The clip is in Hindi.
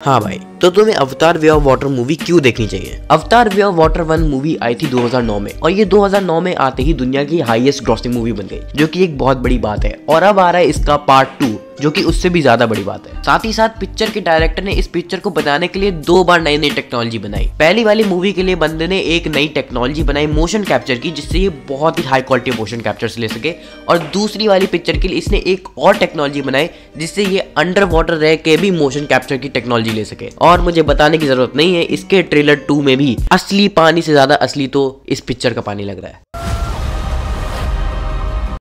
हाँ भाई तो तुम्हें अवतार वे ऑफ़ वाटर मूवी क्यों देखनी चाहिए? Avatar way of water one movie आई थी 2009 में, और ये 2009 में आते ही दुनिया की हाईएस्ट ग्रॉसिंग मूवी बन गई, जो कि एक बहुत बड़ी बात है। और अब आ रहा है इसका पार्ट टू जो कि उससे भी ज़्यादा बड़ी बात है। साथ ही साथ पिक्चर के डायरेक्टर ने इस पिक्चर को बनाने के लिए दो बार नई नई टेक्नोलॉजी बनाई। पहली वाली मूवी के लिए बंदे ने एक नई टेक्नोलॉजी बनाई मोशन कैप्चर की, जिससे ये बहुत ही हाई क्वालिटी मोशन कैप्चर ले सके। और दूसरी वाली पिक्चर के लिए इसने एक और टेक्नोलॉजी बनाई, जिससे ये अंडर वाटर रह के भी मोशन कैप्चर की टेक्नोलॉजी ले सके। और मुझे बताने की ज़रूरत नहीं है, इसके ट्रेलर टू में भी असली पानी से ज़्यादा असली तो इस पिक्चर का पानी लग रहा है।